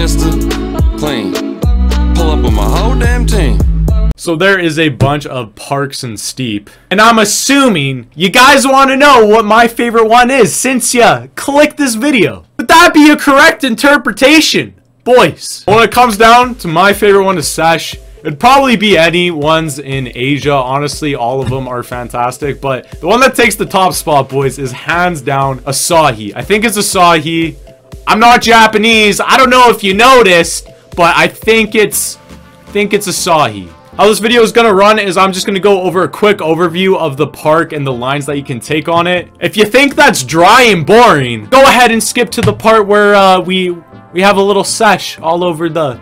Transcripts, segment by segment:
Mr. Clean. Pull up my whole damn team. So there is a bunch of parks and steep. And I'm assuming you guys want to know what my favorite one is since you clicked this video. Would that be a correct interpretation? Boys. When it comes down to my favorite one is Sesh. It'd probably be any ones in Asia. Honestly, all of them are fantastic. But the one that takes the top spot, boys, is hands down Asahi. I think it's Asahi. I'm not Japanese. I don't know if you noticed, but I think it's I think it's Asahi. How this video is gonna run is I'm just gonna go over a quick overview of the park and the lines that you can take on it. If you think that's dry and boring, go ahead and skip to the part where uh, we we have a little sesh all over the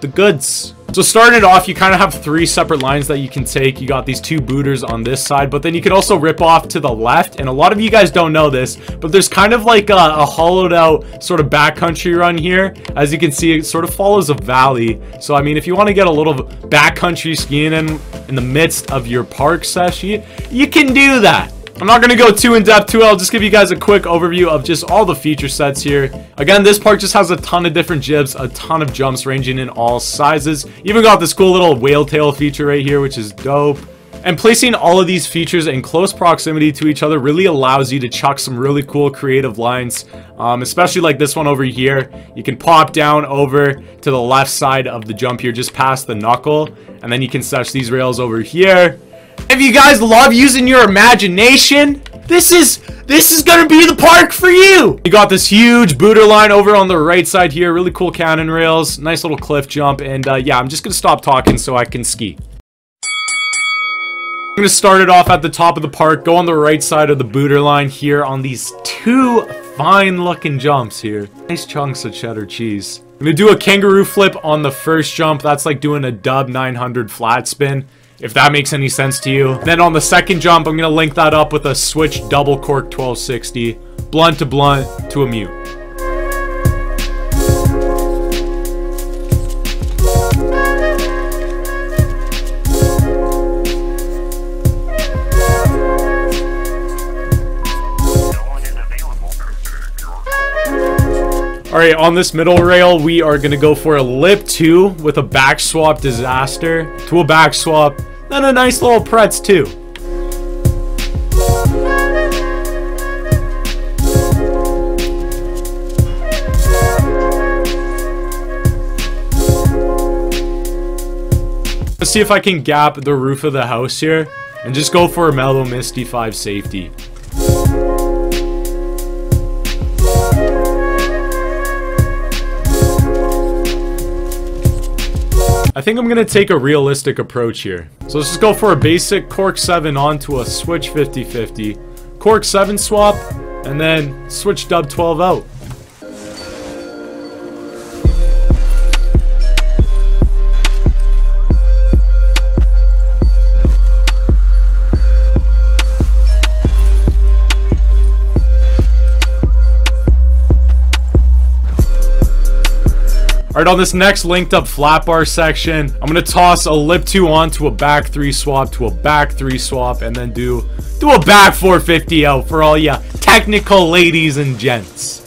the goods. So starting off, you kind of have three separate lines that you can take. You got these two booters on this side, but then you can also rip off to the left. And a lot of you guys don't know this, but there's kind of like a, a hollowed out sort of backcountry run here. As you can see, it sort of follows a valley. So, I mean, if you want to get a little backcountry skiing in, in the midst of your park session, you can do that. I'm not going to go too in-depth to it. I'll just give you guys a quick overview of just all the feature sets here. Again, this park just has a ton of different jibs, a ton of jumps ranging in all sizes. Even got this cool little whale tail feature right here, which is dope. And placing all of these features in close proximity to each other really allows you to chuck some really cool creative lines, um, especially like this one over here. You can pop down over to the left side of the jump here, just past the knuckle, and then you can touch these rails over here. If you guys love using your imagination, this is this is gonna be the park for you. You got this huge booter line over on the right side here, really cool cannon rails, nice little cliff jump, and uh, yeah, I'm just gonna stop talking so I can ski. I'm gonna start it off at the top of the park, go on the right side of the booter line here on these two fine looking jumps here. Nice chunks of cheddar cheese. I'm gonna do a kangaroo flip on the first jump. That's like doing a dub 900 flat spin if that makes any sense to you. Then on the second jump, I'm to link that up with a switch double cork 1260, blunt to blunt to a mute. Alright, on this middle rail, we are going to go for a lip 2 with a back swap disaster to a back swap, then a nice little pretz too. Let's see if I can gap the roof of the house here and just go for a mellow Misty 5 safety. I think I'm to take a realistic approach here. So let's just go for a basic Cork 7 onto a switch 50-50. Cork 7 swap, and then switch dub 12 out. Alright, on this next linked up flat bar section, I'm going to toss a lip 2 onto a back 3 swap to a back 3 swap and then do, do a back 450 out for all ya technical ladies and gents.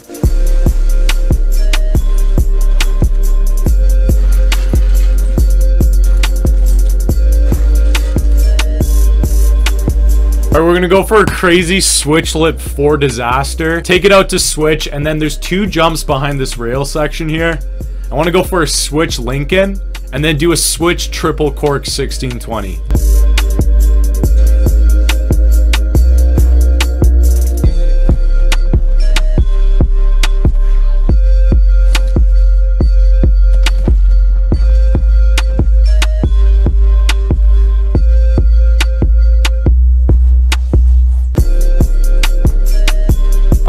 Alright, we're gonna go for a crazy switch lip 4 disaster. Take it out to switch, and then there's two jumps behind this rail section here. I want to go for a switch Lincoln and then do a switch triple cork 1620.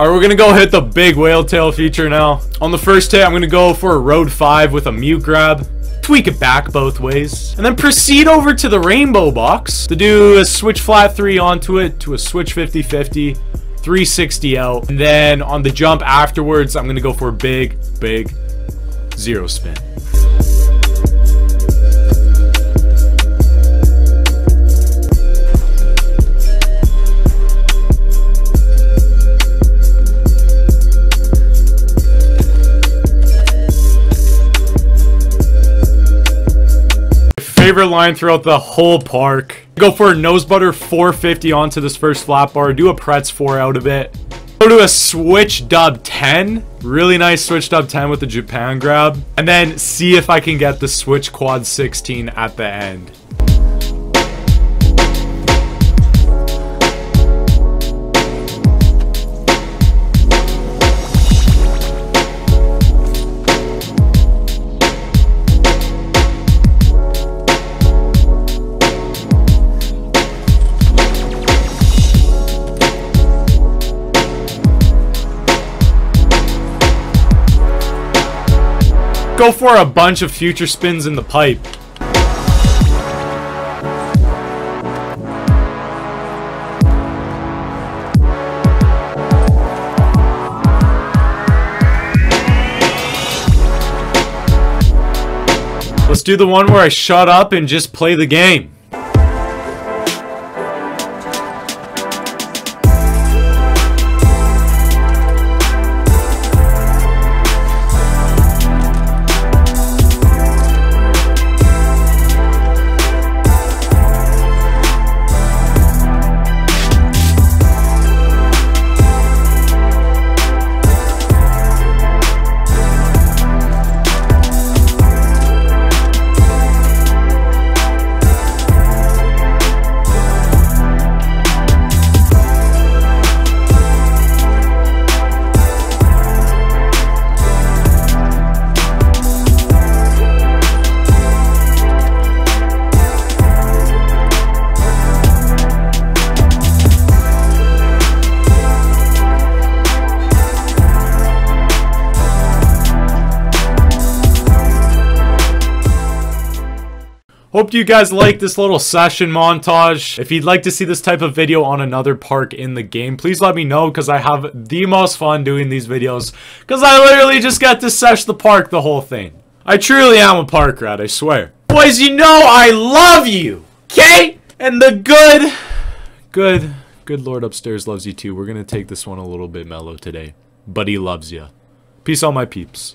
Alright, we're gonna go hit the big whale tail feature now. On the first hit, I'm gonna go for a road 5 with a mute grab. Tweak it back both ways. And then proceed over to the rainbow box to do a switch flat 3 onto it to a switch 50-50. 360 out. And then on the jump afterwards, I'm gonna go for a big, big zero spin. Favorite line throughout the whole park. Go for a nose butter 450 onto this first flat bar. Do a Pretz 4 out of it. Go to a switch dub 10. Really nice switch dub 10 with the Japan grab. And then see if I can get the switch quad 16 at the end. Go for a bunch of future spins in the pipe. Let's do the one where I shut up and just play the game. Hope you guys like this little session montage. If you'd like to see this type of video on another park in the game, please let me know because I have the most fun doing these videos because I literally just got to sesh the park the whole thing. I truly am a park rat, I swear. Boys, you know I love you, okay? And the good, good, good Lord upstairs loves you too. We're going to take this one a little bit mellow today, but he loves you. Peace out, my peeps.